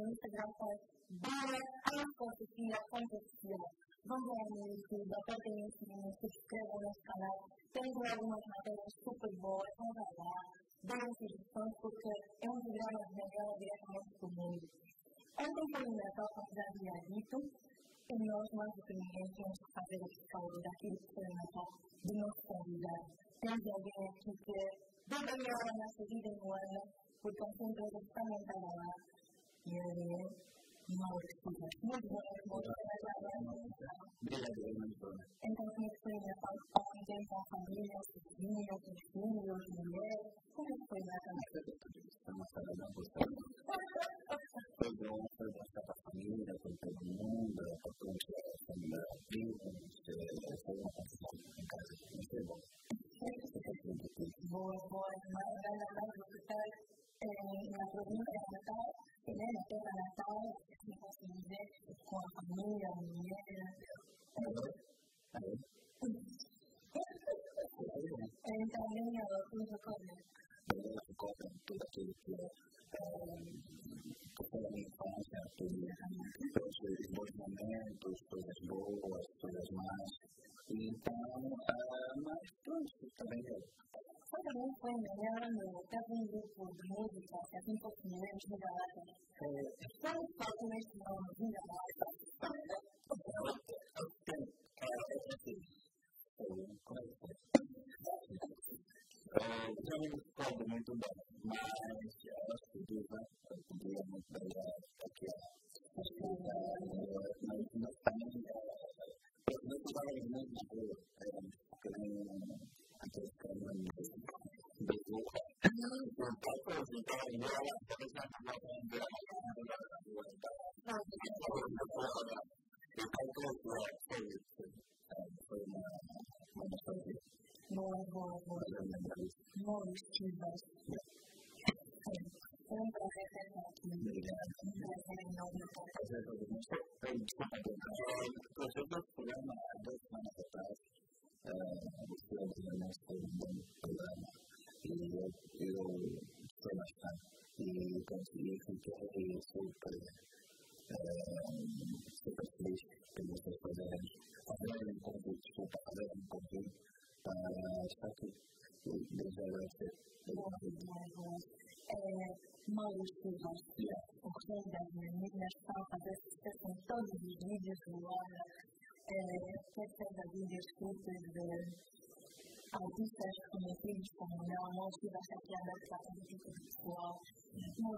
página no Instagram é barra.sofia.oficial. Vão lá no YouTube, apertem o sininho, se inscrevam no nosso canal. Temos algumas matérias super boas, vão lá, dêem sugestões, porque é um programa de melhora diretamente do mundo. Ontem foi o Natal, como já havia dito, e nós, mais do que ninguém, temos que fazer o escaldo daquilo que foi o Natal de nossa vida. Temos alguém aqui que deu a melhor a nossa vida oportunidad para poder hacer Estamos hablando de todo el mundo, grupo de música, que assim fosse mulher, Vida Lata. Como falta é que foi? Eu não recordo muito bem, mas que Diva podia muito bem aqui mas também eu estudava muito na rua, porque aqueles caminhos more, more, more, more, more, more, more, more, kultury i słupy, super gdzieś, pieniądze powiedzieć, oferem konflikt, słupa, oferem konflikt, taki bierzemy się Moje szczęście, ukryte, jedna szpałka, to jest system, to widzisz, widzisz, system, to widzisz, kulty, artistas conhecidos como Leonor Sebastião da Plata de Portugal,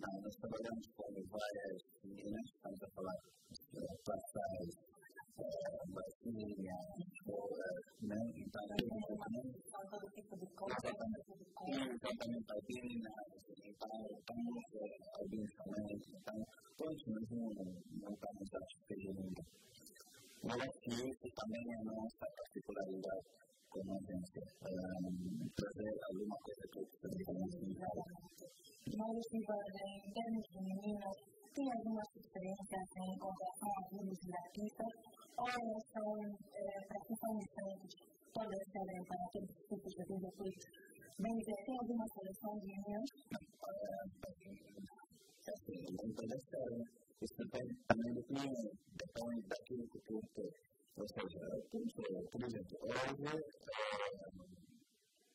nós trabalhamos com várias meninas, estamos a falar de? Então, todo tipo de coisa. Exatamente, Albina, então, estamos Albina também, então, todos nós não estamos satisfeitos. Mas isso também é a nossa particularidade como agência, trazer alguma coisa que eu diferencial. Mas, em termos de meninas, tem algumas experiências em comparação a de artistas ou elas são, para que diferentes, todas servem para todos os tipos de videoclipes. Bem dizer, tem alguma seleção de meninas? Assim, todas servem. Isso depende também do cliente, depende daquilo que tu. questa appunto per esempio Orwell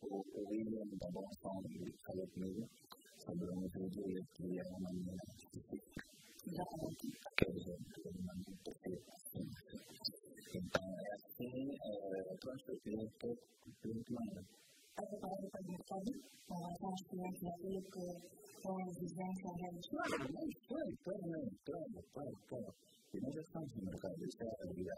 o, o de Claro, claro, claro, claro. Y no en mercado, es la realidad.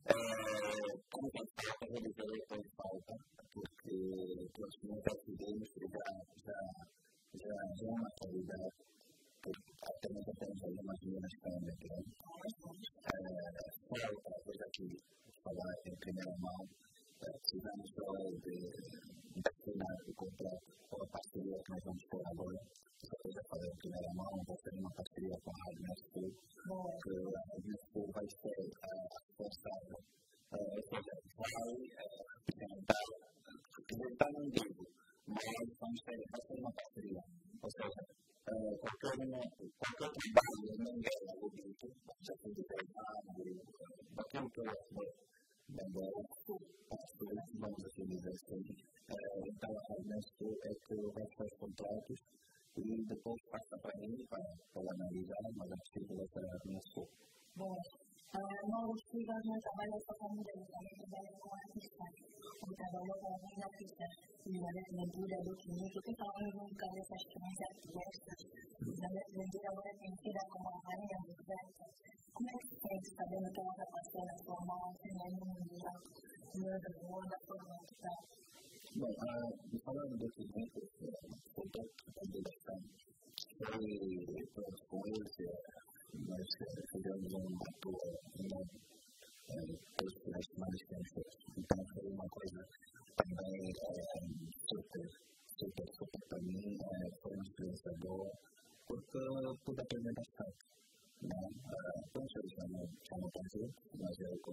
eu estava realizando a falta, porque os meus acidentes já, já, já, já é uma qualidade, até mesmo temos algumas meninas também, fora outra coisa que falar em primeira mão, precisamos só de assinar o contrato com a parceria que nós vamos ter agora. Essa coisa falar em primeira mão, vou ter uma parceria com a Rádio Nestor, que é que vai os contratos e depois passa para mim para, para analisar, mas acho que vai ser a Ernesto. Bom, não Silva não trabalha só com mulheres, também trabalha com artistas. Ele trabalhou com alguns artistas e na Ventura do que falamos nunca Ventura agora é a rainha dos versos. Como é que se sente sabendo que ela vai passar na sua mão, ensinando um dia, de boa da forma está?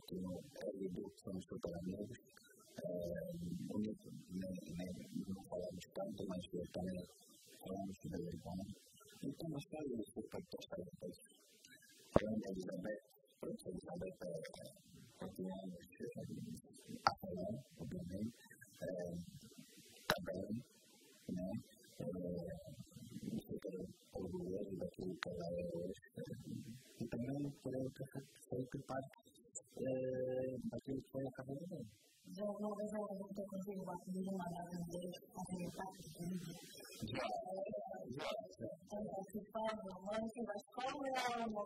sino reducción. No falamos tanto, mas também falamos de vergonha. Então, nós falamos de expectativas. Falando de Elizabeth, pronto, Elizabeth continuamos a falar, obviamente, também, né? Não sei se orgulhoso que ela é hoje. E também que parte daquilo que foi a carreira dela. Já uma vez não ter assumir uma das mulheres a parte do vídeo. Já, já. Então, se faz, mas se vai como ela não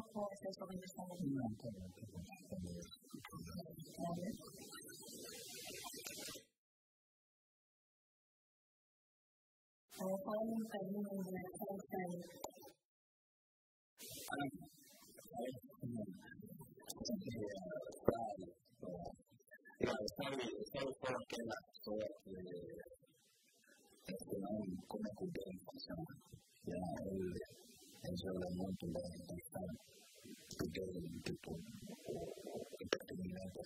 Kau akan memulai. as early as one thing that I can find to get rid of the people or to get rid of the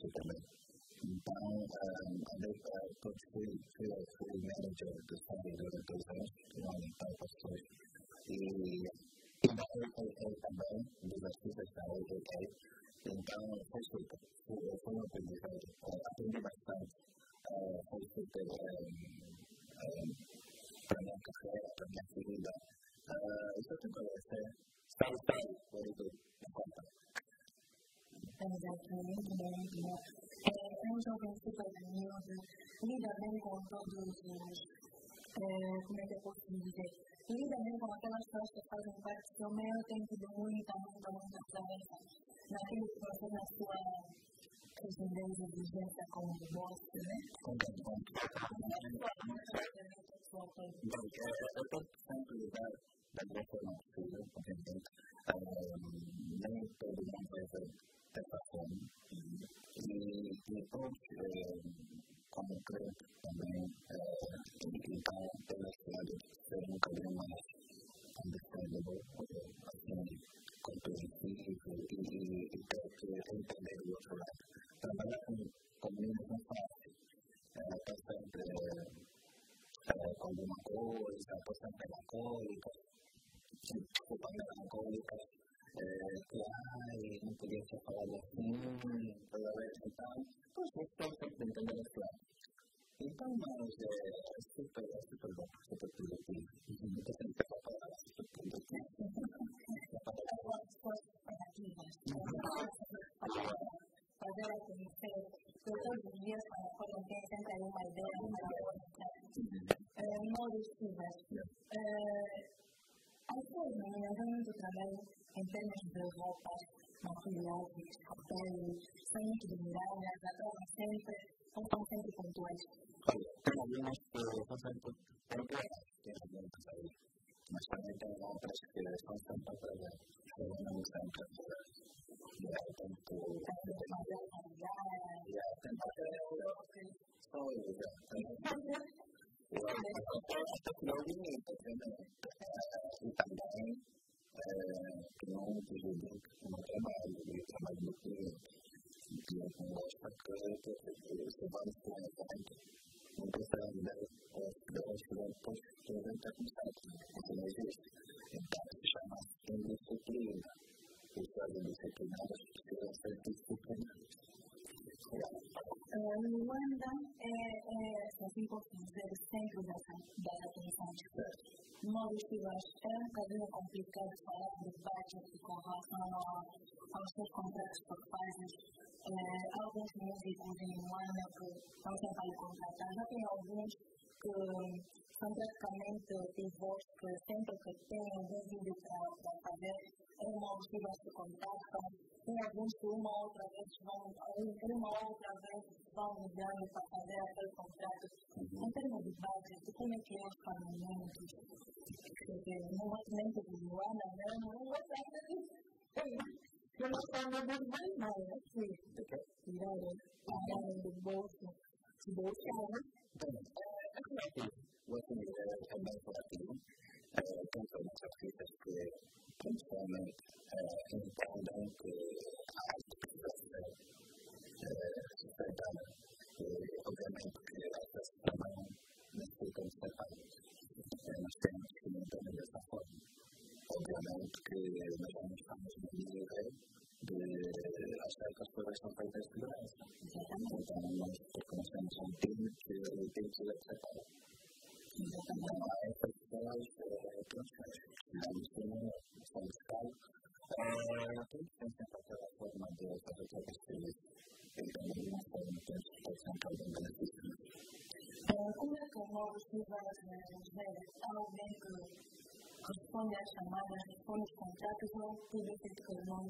people Então, um, a gente pode ser, ser, ser manager do Sábio de Oratores, que é um tal pastor. E então, eu conheci também dos artistas da OJK. Então, foi super. Foi, foi um aprendizado. Aprendi bastante. Foi super. Minha vida. Uh, isso tem que ser style style, what do you conta? Exatamente, né? É, um jovem super humilde, lida bem com todos os. É, como é que eu posso dizer? Lida bem com aquelas pessoas que fazem parte do meio tempo de muita, muita, muita diferença naquilo que você na sua rigidez e exigência como gosto, né? Com quem Eu tento sempre lidar da minha forma possível, entendeu? Nem todo mundo ver dessa forma. E depois, como crente também, pelo lado de ser um bocadinho mais understandable, assim, competitivo e, ter que. Trabalhar com, meninos não fácil. cuando me culpa melancólica, eh, que ay, no podía separar los niños, puede haber tal, pues esto se. Y tan de súper, súper bueno, súper a pagar súper. Para para para distintas. Hay forma de realmente trabajar en temas de ropas, maquillajes, hoteles, sueños de mirada, la siempre, un puntual. Tengo que que empezar ahí. Más que la tanto ya, aí tem que só isso, movimento também e também que não prejudica o trabalho, o trabalho do cliente. que eu gosto que você vai influenciar não precisa de uma postura da constante, isso não existe. Então, se chama indisciplina. Pessoas indisciplinadas precisam ser disciplinadas. Uh, Luanda é, é, assim posso dizer, centro dessa, atenção. De que eu acho é um bocadinho complicado falar de budget com relação aos seus contratos fazes. É, alguns músicos em Luanda que estão sempre a contratar, já tem alguns que são praticamente pivôs que sempre que têm algum vídeo para fazer, uma mochila se contacta, tem alguns que uma ou outra vez vão, uma ou outra vez vão ligando para fazer aquele contrato. Não tem novidade de como é que é os parlamentos. No movimento de Joana, né? Não é Eu não sou uma das mais novas, que tirar a mão do bolso, do bolso, né? What's in the mental activity? contra las acciones que consumen intentan que hay verdad obviamente que estas toman nuestro conservan nos tienen que alimentar de esta forma que nosotros estamos en un de hacer estas cosas son partes plurales tenemos que conocer un sentido que tiene que ser separado y no hay temas de clínica de diseño forestal, ¿qué diferencia de desarrollar ustedes el camino con que que eu não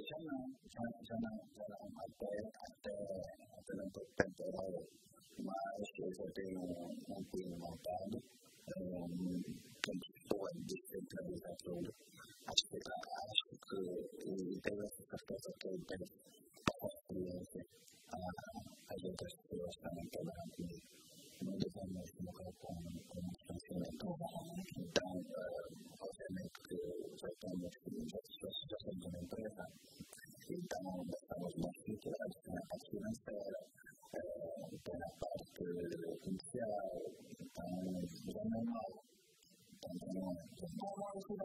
já, não, não eu um montado Pessoa descentralizar tudo. Acho que, acho que tem essa certeza que ele tem a experiência. As outras pessoas também trabalham comigo. Não devemos morrer com um funcionamento. Então, obviamente que já temos,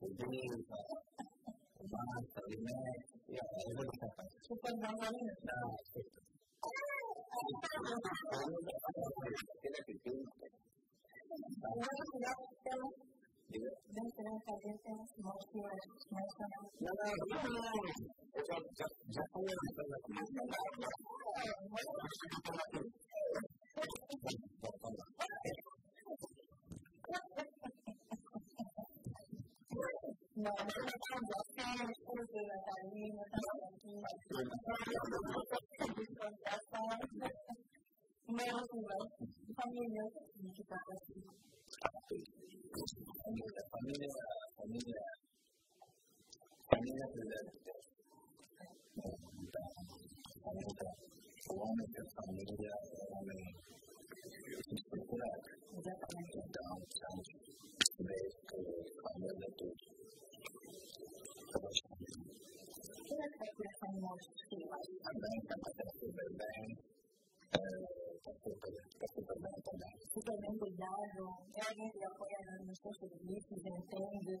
Udita, Mata, Limé, e a Eva do Papai. Você pode dar uma linha? Não, aceita. Já foi familia, algo realmente apoya a nuestros servicios, entonces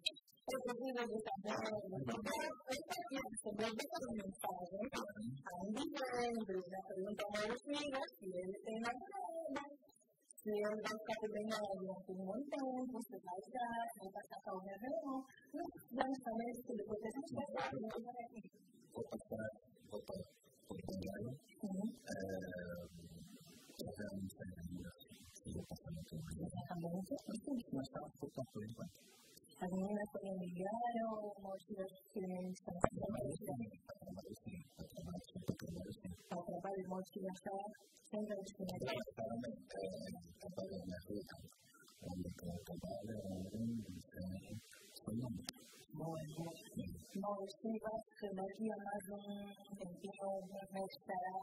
Gracias. algunas se enviaron motivaciones atrapar el motivación siendo el Réveillon, não precisamos saber isso, depois a gente vai dar, vou passar, vou para o Bangalho, fazemos ainda, vou passar no tempo. Exatamente. Mas está super por enquanto. As meninas podem ligar ou mostrar os clientes para trabalhar sim? Para trabalho, mostra já sempre a disponibilidade. Trabalho na rua, onde eu trabalho, onde eu Nós tivemos daqui a mais um tempinho, alguns meses estará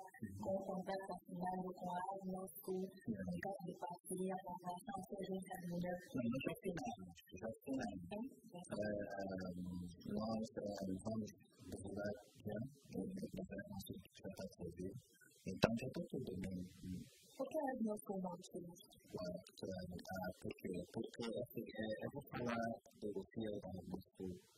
com o contrato assinado com a Agnosco, em caso de parceria com ao serviço da mulher. Nós já assinamos, já assinamos. Nós vamos divulgar já, o nosso já servir. Então já está tudo bem. Por que as duas combatidas? Porque, porque assim, eu vou falar do Fio da Augusto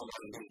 Gracias.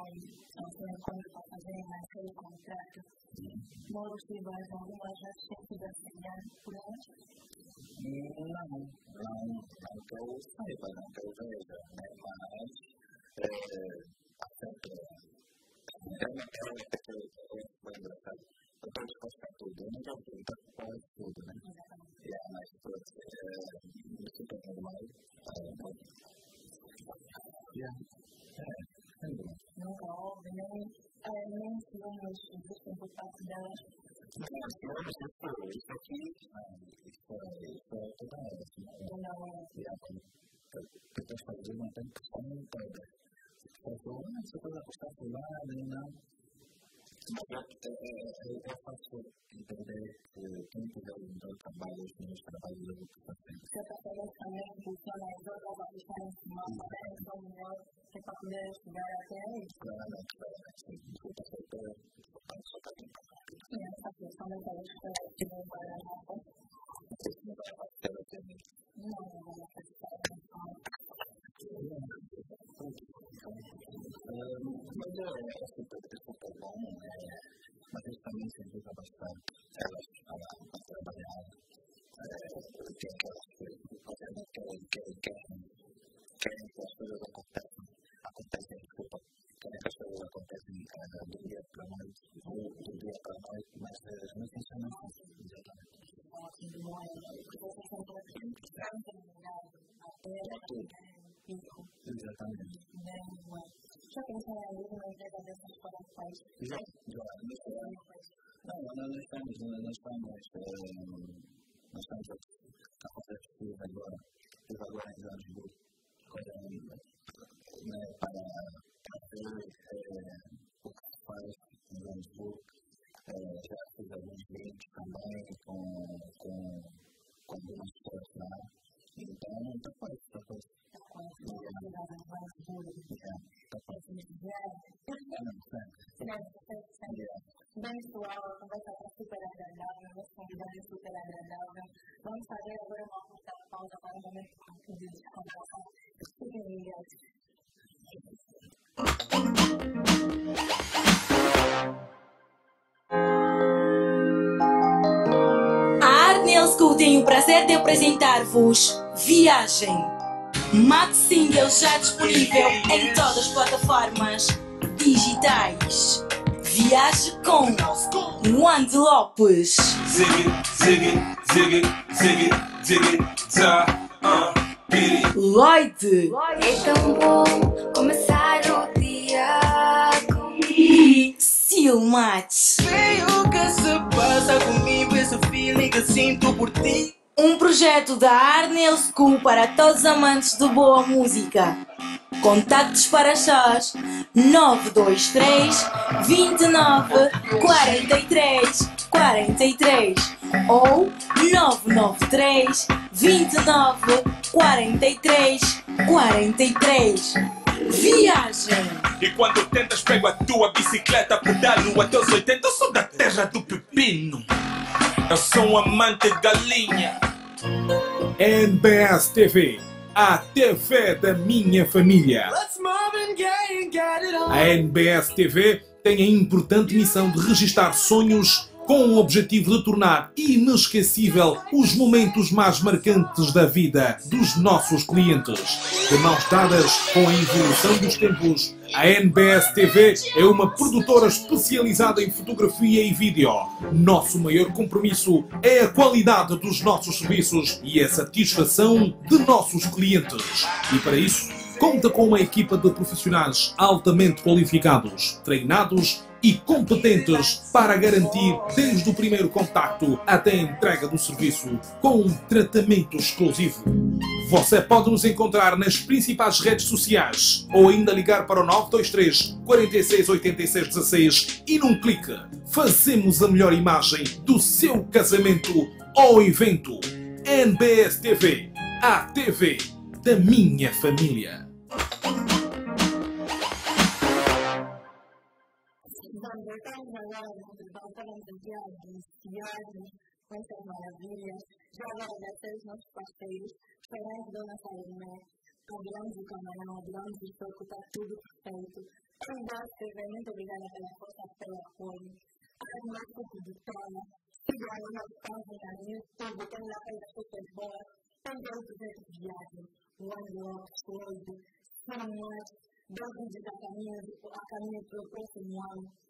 Fazer quando está fazendo aquele contrato? Logo se vai alguma já sempre da por onde? Não, não, não que eu saiba, não que eu veja, né? Mas, é, até naquela época que eu foi engraçado, eu estou disposto a tudo, eu não estou perguntar quase tudo, né? E a mais coisas, me sinto normal. Nunca realmente uma que foi isso aqui, foi toda ela, Exatamente. Já pensou em? Já. Não, nós estamos, nós estamos, nós estamos a fazer agora, Zanzibar, coisa né, para, para ver o que faz em Zanzibar. Fiquem ligados. Arnels tem o prazer de apresentar-vos Viagem Max Single já disponível em todas as plataformas digitais. Viaje com Wande Lopes. Zig zig zig zig zig Lloyd. É tão bom começar o dia comigo. E Silmat. Sei o que se passa comigo, esse feeling que sinto por ti. Um projeto da Arnel School para todos os amantes de boa música. Contactos para chás 923 29 43 43 ou 993 29 43 43. Viagem! E quando tentas pego a tua bicicleta, pedalo até os 80, eu sou da terra do pepino. Eu sou um amante de galinha. NBS TV a TV da minha família. Let's Marvin Gaye and get it on. A NBS TV tem a importante missão de registar sonhos com o objetivo de tornar inesquecível os momentos mais marcantes da vida dos nossos clientes. De mãos dadas com a evolução dos tempos, a NBS TV é uma produtora especializada em fotografia e vídeo. Nosso maior compromisso é a qualidade dos nossos serviços e a satisfação de nossos clientes. E para isso, conta com uma equipa de profissionais altamente qualificados, treinados e competentes para garantir, desde o primeiro contacto até a entrega do serviço, com um tratamento exclusivo. Você pode nos encontrar nas principais redes sociais ou ainda ligar para o 923 46 86 16 e num clique fazemos a melhor imagem do seu casamento ou evento. NBS TV, a TV da minha família. Voltamos agora no voltamos de viagens, essas maravilhas. Já agora agradecer os nossos parceiros, restaurante Dona Salomé, Abramos de Camarão, Abramos de Soco, está tudo perfeito. Eu gosto de ver, muito obrigada pela força, pelo apoio. A nossa produtora, siga a nossa página no YouTube, tem lá para super boa. Tem outros de viagem, One Walk, Slow, Cinemas, dois vídeos a caminho, a caminho para o próximo ano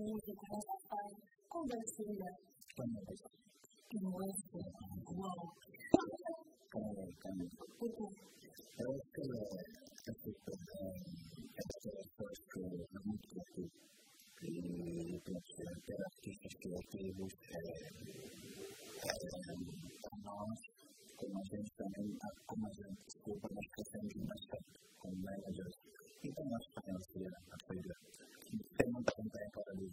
para los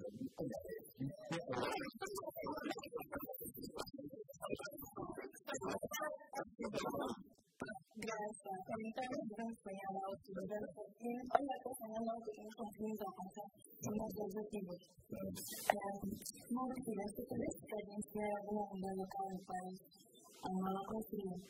Gracias. Comentarios que han enseñado a utilizar la opción o la cosa no que hemos consumido acá en los dos últimos. por esta experiencia de la mundo local el país no la construye.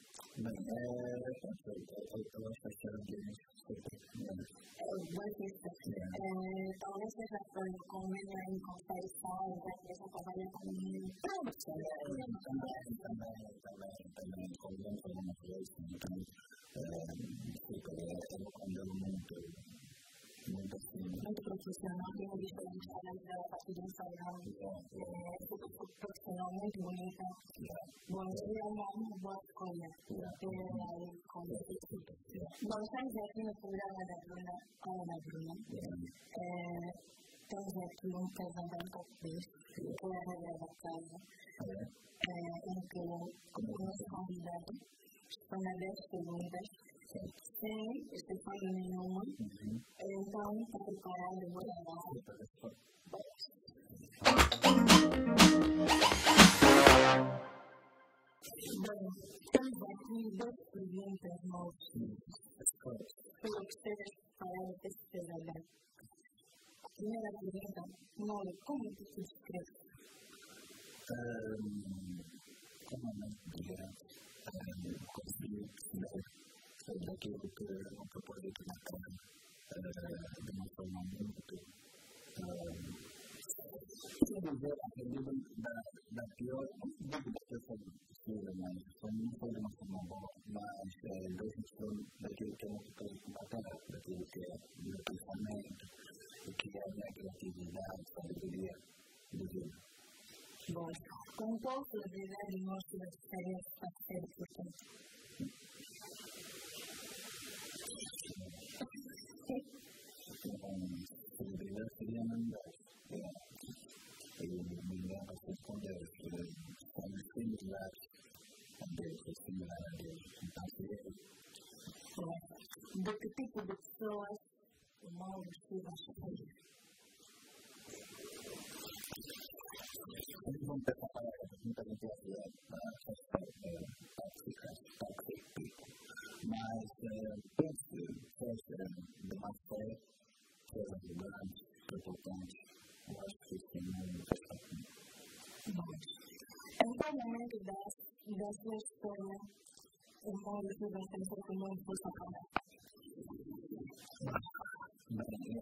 pastor, com o Elaine, com o Pérez Paulo, que já trabalha com o Elaine. Também, também, também, também, com o Elaine, com o Elaine, com o Elaine, com o Elaine, com muito profissional, tem um vídeo que a gente faz dela a partir do Instagram. É, super profissional, muito bonita. Bom dia, uma boa escolha. Bom, estamos aqui no programa da Bruna. trasladar a partir de la batalla entre los candidatos van a ver unidas se separan en uno están preparados para la Bueno, estamos aquí dos siguientes noches. Pero ustedes para que se 夢が見えた能力を持ってきてくれる。¿Cómo me diría? Construir lo que uno puede tratar de una forma muy útil. Siempre aprendiendo la teoría, no es una persona que es una persona, no es una persona, mas a veces son daquilo que é uma coisa que mata, daquilo que é o pensamento, que crean la creatividad, sabiduría divina. Bueno, ¿con cuál olvidaremos las tareas para ser importantes? Seguridad sería mandar, iluminar a ¿De qué tipo de personas kun mä olin hyvässä Minun pitää ajatella, mitä ne tietää, että tässä on kaksi, kaksi piikkoa. Mas, penso, penso, de má fé, que é verdade, que é importante, eu acho que isso não está aqui. Em qual momento da sua história o mundo se vai sentir como um fosse a Gracias.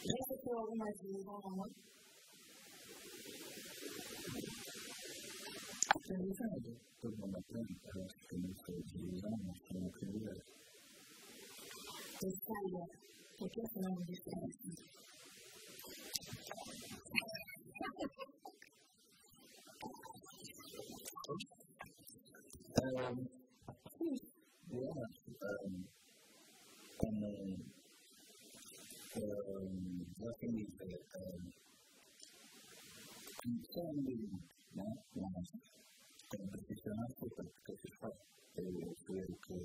Saya berkoordinasi dengan orang lain. Uh, nothing is a um, concerning ¿no? las que se creo que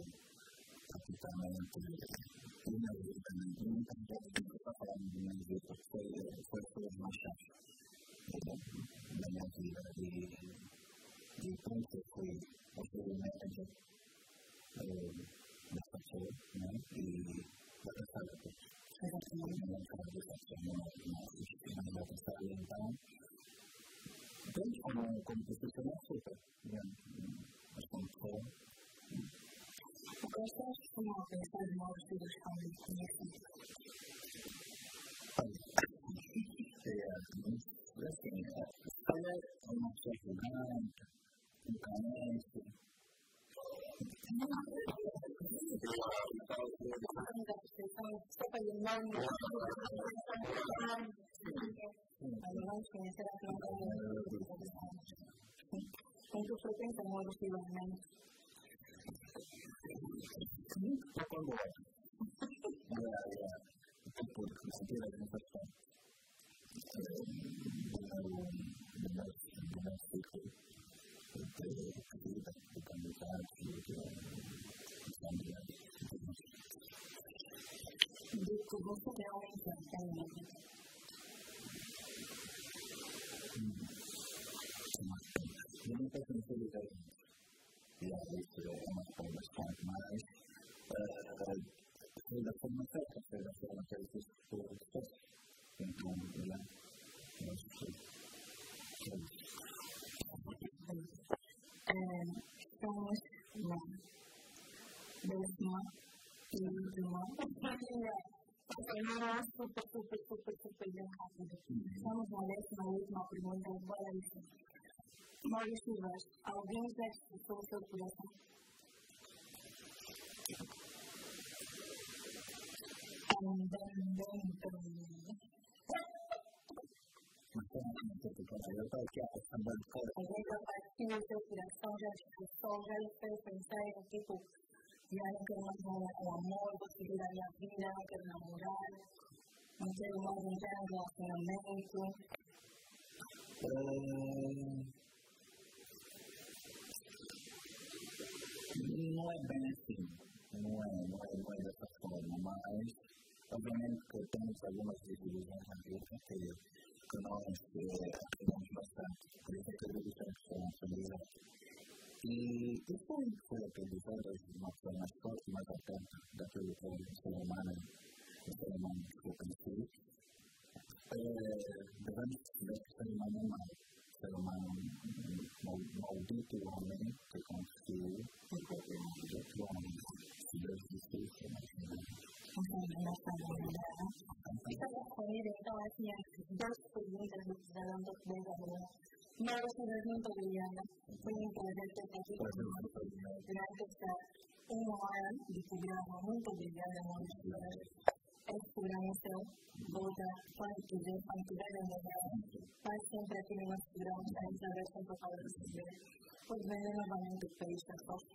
prácticamente una de las intentos que se pasan de esfuerzo de de la vida de entonces fue posiblemente eh, la y la respuesta tego fenomenu naprawdę zaczęło nas na podstawie tam. Być ono kompetentne super. Zresztą to. Określasz swoją obecność w szkolnych językach. Ale ona się wygląda, Lord. Minun teknisyyteni ja liittyy omasta puolesta määräys. Sillä kun mä seikkasin, että on tietysti suurissa, niin tuon kyllä myös Sääs ja Vilma Ilma. Pero era súper, súper, súper, súper relajante. Vamos a ver la última pregunta. Voy a decir. Maurice Rivers, audiencia de su sorpresa. Someone called. I wake up, I feel the corazón, the soul, the faith, and say to people, pensar no tipo, já não quero mais o amor, vou seguir a minha vida, não quero namorar, não quero mais entrar em relacionamento. Não é bem assim, não é, não é, não é dessa forma, mas obviamente que temos algumas desilusões na vida que, que nós aprendemos bastante, por isso é que eu digo que aprendizado. Y esto fue lo que empezó a nuestra mascota y más acá, de que el ser humano, el ser humano que pensé, devemos ver que ser humano é um ser humano maldito homem que conseguiu o governo de outro homem, se Deus existisse, mas não. Então, nessa maneira, essa corrida, então, assim, assim, Thank you.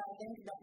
I ended up